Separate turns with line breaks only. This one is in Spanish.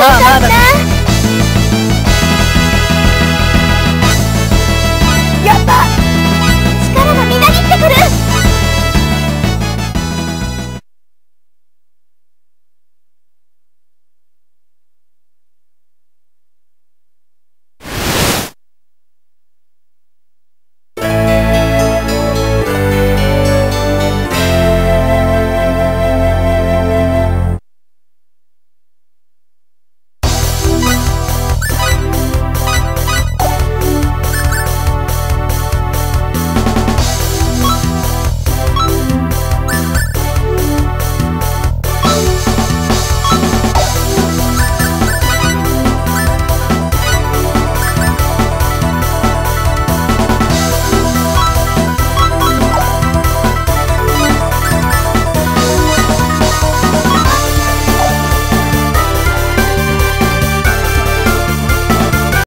mamá,